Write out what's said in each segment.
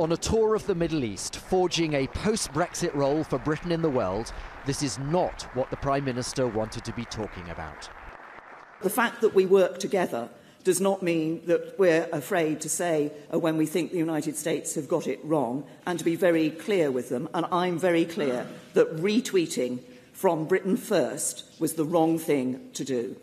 On a tour of the Middle East, forging a post Brexit role for Britain in the world, this is not what the Prime Minister wanted to be talking about. The fact that we work together does not mean that we're afraid to say uh, when we think the United States have got it wrong and to be very clear with them. And I'm very clear that retweeting from Britain First was the wrong thing to do.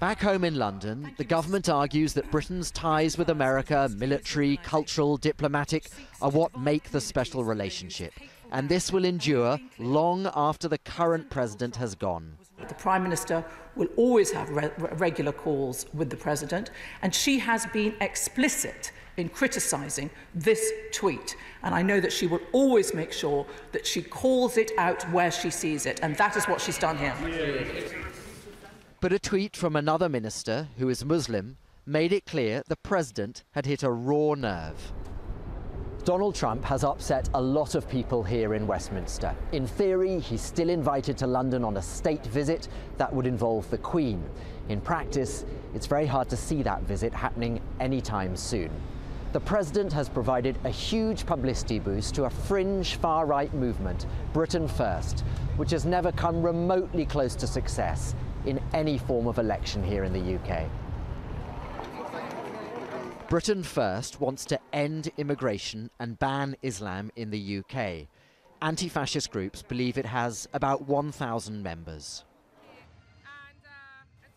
Back home in London, the government argues that Britain's ties with America, military, cultural, diplomatic, are what make the special relationship. And this will endure long after the current president has gone. The Prime Minister will always have re regular calls with the President, and she has been explicit in criticising this tweet. And I know that she will always make sure that she calls it out where she sees it, and that is what she's done here. But a tweet from another minister, who is Muslim, made it clear the president had hit a raw nerve. Donald Trump has upset a lot of people here in Westminster. In theory, he's still invited to London on a state visit that would involve the Queen. In practice, it's very hard to see that visit happening anytime soon. The president has provided a huge publicity boost to a fringe far right movement, Britain First, which has never come remotely close to success in any form of election here in the UK. Britain First wants to end immigration and ban Islam in the UK. Anti fascist groups believe it has about 1,000 members.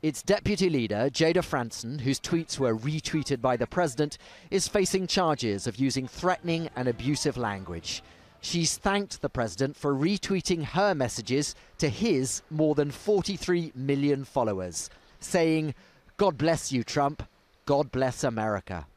Its deputy leader, Jayda Fransen, whose tweets were retweeted by the president, is facing charges of using threatening and abusive language. She's thanked the president for retweeting her messages to his more than 43 million followers, saying, God bless you, Trump. God bless America.